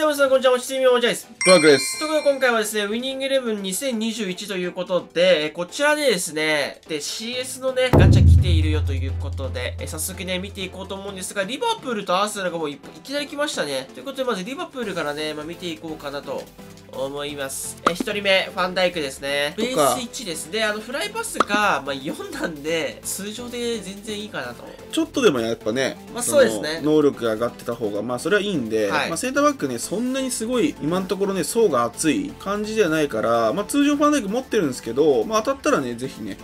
どうも皆さん、こんにちは。もちてみおじゃいです。トラックです。ということで、今回はですね、ウィニングイレブン2021ということで、えこちらでですね、で、CS のね、ガチャ来ているよということで、え早速ね、見ていこうと思うんですが、リバプールとアーセナルがもういいきなり来ましたね。ということで、まずリバプールからね、まあ、見ていこうかなと思います。え、一人目、ファンダイクですね。ベース1です。で、あの、フライパスが、まあ、4なんで、通常で全然いいかなと。ちょっとでもやっぱね、まあそうですねの能力が上がってた方が、まあそれはいいんで、はいまあセンターバックね、そんなにすごい、今のところね、層が厚い感じではないから、まあ通常ファンダイク持ってるんですけど、まあ当たったらね、ぜひね。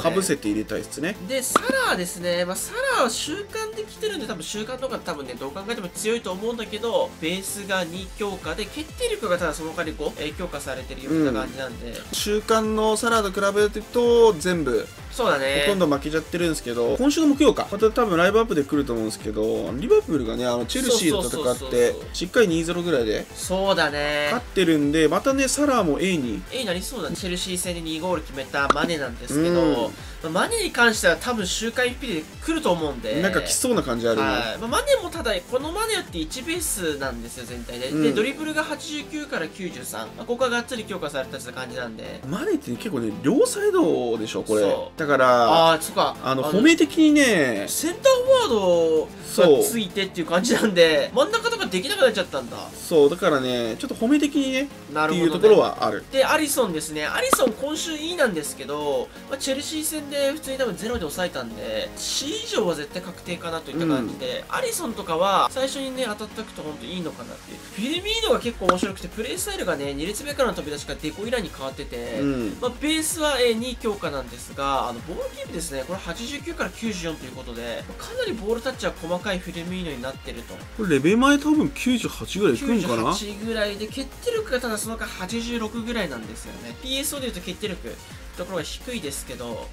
かぶせて入れたいですね。で、サラーですね。まあ、サラーは習慣で来てるんで、多分習慣とか多分ね、どう考えても強いと思うんだけど、ベースが2強化で、決定力がただその代わり5、えー強化されてるような感じなんで、週間のサラダと比べると、全部、そうだね。ほとんど負けちゃってるんですけど、今週の木曜か、また多分ライブアップで来ると思うんですけど、リバプールがね、あのチェルシーと戦ってしっかり2-0ぐらいでそうだね勝。ってるんで、またね、サラーも A に、え、なりそうだね。チェルシー戦で2ゴール決めたマネなんですけど、うんまあマネに関しては多分周回 FP で来ると思うんで、なんか来そうな感じあるね。はい。まあ、マネもただこのマネって1ベースなんですよ全体で、うん。でドリブルが89から93、まあ、ここはがっつり強化された感じなんで。マネって結構ね、両サイドでしょ、これ。そ。だから、あそっか。あの、褒め的にね、センターフォワードがついてっていう感じなんで真ん中とかできなくなっちゃったんだ。そう、だからね、ちょっと褒め的にね、なるほど、ね、っていうところはある。でアリソンですね。アリソン今週いいなんですけど、まあ、チェルシー戦で普通に多分ゼロで抑えたんで C 以上は絶対確定かなといった感じで、アリソンとかは最初にね当たっておくと本当いいのかなっていうフィルミーノが結構面白くてプレイスタイルがね2列目からの飛び出しがデコイラに変わってて、うん。まあ、ベースはえー2強化なんですが、あのボールキープですね、これ89から94ということで、かなりボールタッチは細かいフィルミーノになってると。これレベル前多分98ぐらいいくんかな？98ぐらいで、決定力がただその他86ぐらいなんですよね。PSO でいうと決定力、ところが低いですけど、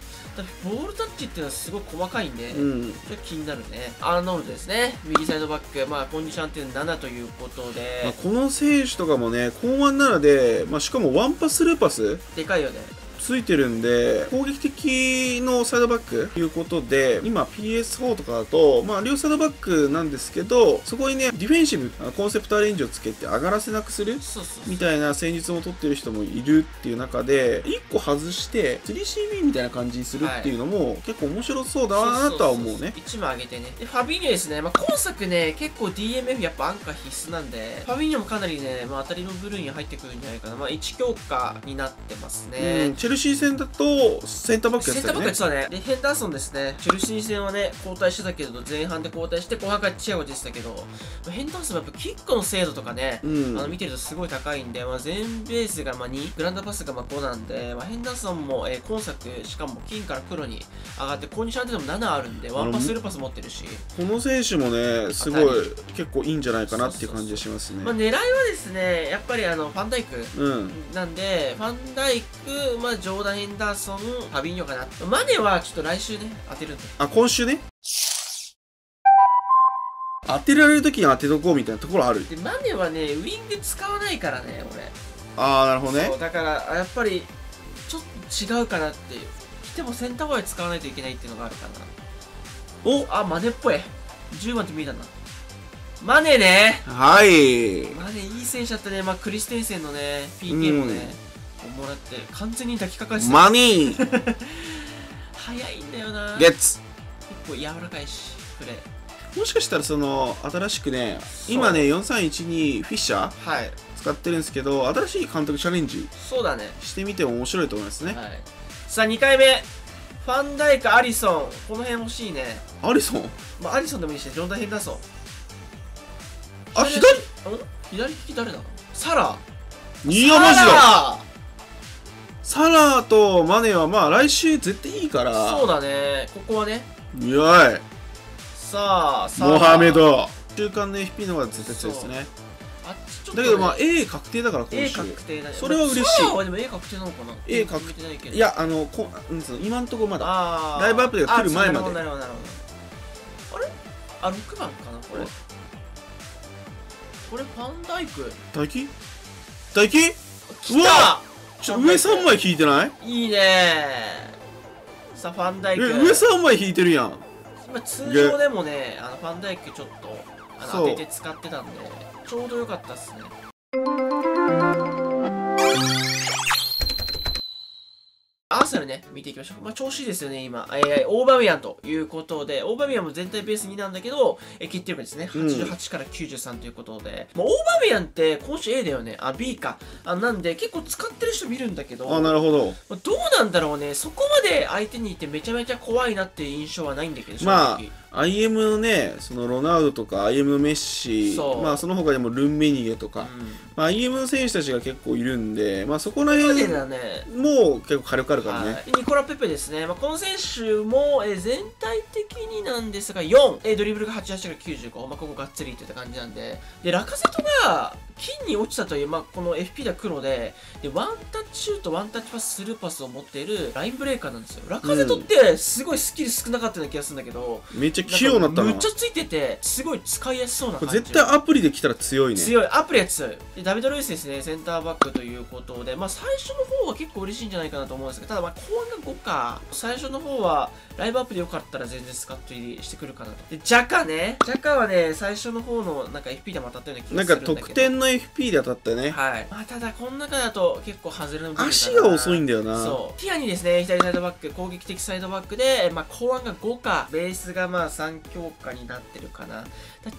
ボールタッチっていうのはすごい細かいんで、うん。ちょっと気になるね。アーノルドですね。右サイドバック、まあ、コンディション点7ということで、まあ、この選手とかもね、後半7で、まあ、しかもワンパスルーパスでかいよね。ついてるんで、攻撃的のサイドバックということで、今 PS4 とかだと、まあ、両サイドバックなんですけど、そこにね、ディフェンシブ、あコンセプトアレンジをつけて上がらせなくするみたいな戦術も取ってる人もいるっていう中で1個外して 3CB みたいな感じにするっていうのも結構面白そうだなとは思うね。1枚上げてね。でファビーニョですね、まあ、今作ね結構 DMF やっぱアンカー必須なんでファビーニョもかなりね、まあ、当たりの部類に入ってくるんじゃないかな、まあ、1強化になってますうねん、チェルシー戦だとセンターバックやセンターバックやってたよねってたね。で、ヘンダーソンですね。チェルシー戦はね、交代してたけど、前半で交代して、後半からチアゴ出てたけど、まあヘンダーソンはやっぱキックの精度とかね、うんあの見てるとすごい高いんで、まあ、全ベースがまあ2、グランドパスがまあ5なんで、まあ、ヘンダーソンも、えー今作、しかも金から黒に上がって、コンディションでも7あるんで、ワンパス、ルーパス持ってるし、この選手もねすごい結構いいんじゃないかなっていう感じがしますねまあ、狙いはですね、やっぱりあのファンダイク。うんなんで、ファンダイク、まあ、ジョーダン・ヘンダーソン、ビーニョかな。マネはちょっと来週ね、当てるんで。あ今週ね？当てられる時に当てとこうみたいなところある。でマネはねウィング使わないからね俺。ああなるほどね。だからあやっぱりちょっと違うかなっていう。来てもセンターフォワード使わないといけないっていうのがあるかな。お！あマネっぽい。10番って見えたな。マネね。はい。マネいい選手だったね。まあクリステンセンのね PK もね、もらって完全に抱きかかえてた。マニー。早いんだよな。ゲッツ。結構柔らかいしプレ。ーもしかしたらその新しくね今ね431にフィッシャーはい。使ってるんですけど新しい監督チャレンジそうだね。してみても面白いと思いますね、はい。さあ2回目。ファンダイクアリソン。この辺欲しいね。アリソン？まあ、アリソンでもいいし、ジョンダン・ヘンダーソン。あ左？ん？左利き誰だ？サラ。いやマジだだサラとマネはまあ来週絶対いいから。そうだね。ここはね。い。やいさあ、モハメ。ド。中間の FP の方が絶対強いですね。あっちちょっと、ね、だけどまあ A 確定だから今 A 週確定だね。それは嬉しい。サラはでも A 確定なのかな。A 確定ないけど。い、やあのこうん今んとこまだ。あー。ライブアップが来る前まで。なるほど、なるほど。あれ？あ、6番かな？これ？これ、ファンダイク？大輝？大輝？来うわ上3枚引いてない？いいね。さあ、ファンダイク。え上3枚引いてるやん。今通常でもね、あのファンダイクちょっとあの当てて使ってたんでちょうど良かったっすねセナルね、見ていきましょう。まあ、調子いいですよね、今。えー、オーバーメアンということで、オーバーメアンも全体ベース2なんだけど、えー、決定力ですね。うん88から93ということで。まあ、オーバーメアンって今週 A だよね。あ、B か。あ、なんで、結構使ってる人見るんだけど、あなるほどまあどうなんだろうね。そこまで相手にいてめちゃめちゃ怖いなっていう印象はないんだけど、正まあ直 IM のねそのロナウドとか IM メッシそう。まあその他でもルンメニゲとか、うん。まあ、IM の選手たちが結構いるんでまあそこらマ辺。もう結構火力あるからね、はい、ニコラ・ペペですね、まあ、この選手も、えー全体的になんですが4、えードリブルが88から95、まあ、ここがっつりといった感じなんで。でラカゼットが金に落ちたという、まあ、この FP では黒ででワンタッチシュートワンタッチパススルーパスを持っているラインブレーカーなんですよ。ラカゼットってすごいスキル少なかったような気がするんだけど、めっちゃ器用になったなむっちゃついててすごい使いやすそうなこ感じ。れ絶対アプリで来たら強いね。強いアプリは強い。でダビド・ルイスですねセンターバックということでまあ最初の方は結構嬉しいんじゃないかなと思うんですけどただまあ後半が5か最初の方はライブアップでよかったら全然スカット入りしてくるかなと。でジャカねジャカはね最初の方のなんか FP でも当たったような気なんかがするんだけど。得点の FP で当たったね。はい。まあただこの中だと結構外れの足が遅いんだよな。そう。ティアにですね左サイドバック攻撃的サイドバックで、まあ、後半が5かベースがまあ3強化になってるかな。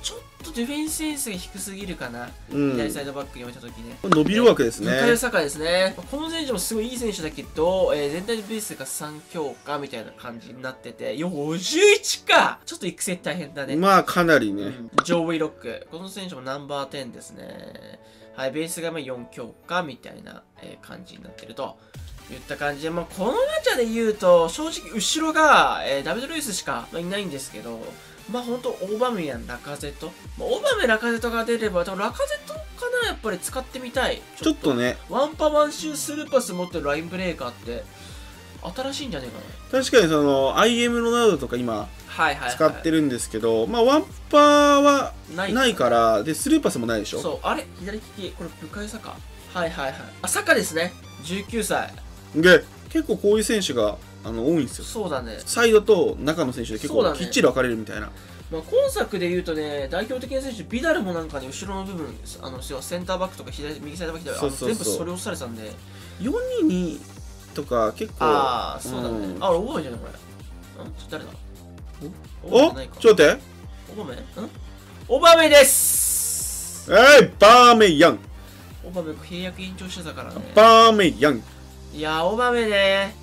ちょっとディフェンスセンスが低すぎるかな、うん。左サイドバックに置いた時ね。伸びるわけですね。向坂ですね。この選手もすごいいい選手だけど、えー全体のベースが3強化みたいな感じになってて、よ、51か。ちょっと育成大変だね。まあかなりね、うん。ジョー・ウィロック。この選手もナンバー10ですね。はい、ベースがまあ4強化みたいな、えー感じになってると。いった感じで、まあ、このガチャで言うと、正直後ろが、えーダビド・ルイスしか、まあ、いないんですけど、まあ本当オーバメヤン、ラカゼット。まあ、オーバメラカゼットが出れば、多分ラカゼットかなやっぱり使ってみたい。ちょっとねワンパワンシュースルーパス持ってるラインブレーカーって新しいんじゃねえかな。確かにその IM ロナウドとか今使ってるんですけど、まあワンパーはない。からでスルーパスもないでしょ？そうあれ？左利きこれ部会坂はいはいはい。あ坂ですね。19歳。で結構こういう選手があの多いんですよ。そうだね。サイドと中の選手で結構きっちり分かれるみたいな、まあ、今作で言うとね代表的な選手ビダルもなんかね後ろの部分あのセンターバックとか左右サイドバック左あのそうそうそう。全部それ押されてたんで。422とか結構。ああそうだね、ん。あ俺覚えじゃないこれ。ん？誰だ？お？覚えてないか。ちょっと待って。オバメん？オバメです！えいバーメヤン。オバメ契約延長してたからね。バーメヤン。いやー、オバメね、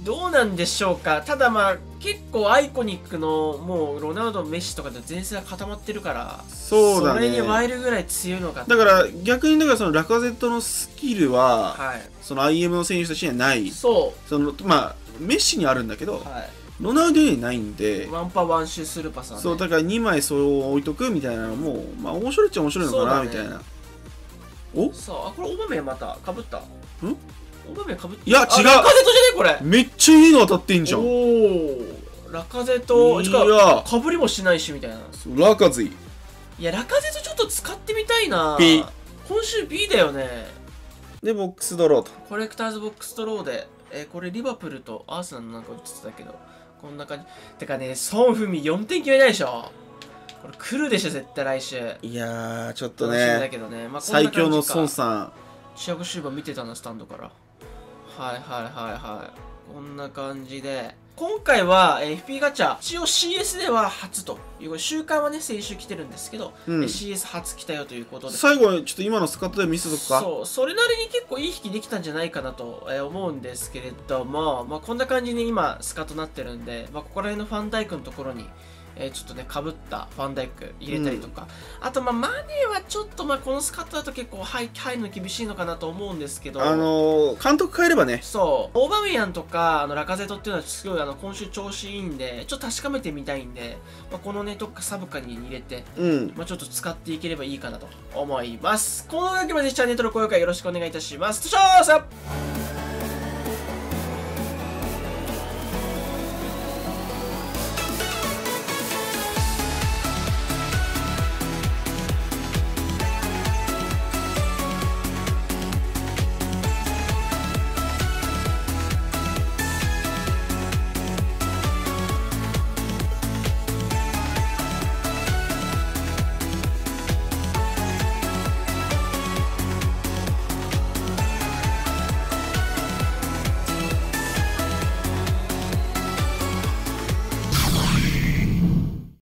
どうなんでしょうか。ただまあ、結構アイコニックの、もう、ロナウド、メッシとかで前線が固まってるから、そうだねれにワイルぐらい強いのかだから逆にだからそのラカゼットのスキルははい。その IM の選手たちにはないそそのまあメッシにはあるんだけどう。はい。ロナウドにはないんでワンパワンシュースルーパスはね。そうだから2枚そう置いとくみたいなのもまあ面白いっちゃ面白いのかな、ねみたいなお？さあ、あこれオバメまた、かぶった？ん？かぶった。いや違うあラカゼットじゃね？これ。めっちゃいいの当たってんじゃんおー。ラカゼット、いやかぶりもしないしみたいな。ラカズイいや、ラカゼットちょっと使ってみたいな。B 今週 B だよね。でボックスドローとコレクターズボックストローで、えーこれリバプールとアーセナルのなんか映ってたけど、こんな感じ。てかね、ソン・フミ4点決めないでしょ。これ来るでしょ、絶対来週。いやーちょっとねけどね。まあ、最強の孫さんチアゴ・シューバー見てたな、スタンドから。はいはいはいはい。こんな感じで。今回は、えー FP ガチャ、一応 CS では初という、これ週間はね、先週来てるんですけど、うんえー CS 初来たよということで。最後はちょっと今のスカットで見せとくかそうそれなりに結構いい引きできたんじゃないかなとえー思うんですけれども、まあ、こんな感じに今スカとなってるんで、まあ、ここら辺のファンダイクのところに、えーちょっとねかぶったファンダイク入れたりとか、あとまあマネーはちょっとまあこのスカットだと結構入入るの厳しいのかなと思うんですけど。あのー、監督変えればね。そう。オーバメヤンとかあのラカゼットっていうのはすごいあの今週調子いいんでちょっと確かめてみたいんで、まあ、このねどっかサブカに入れてうん。まあ、ちょっと使っていければいいかなと思います。この動きもぜひチャンネル登録、高評価よろしくお願いいたします。としょーさ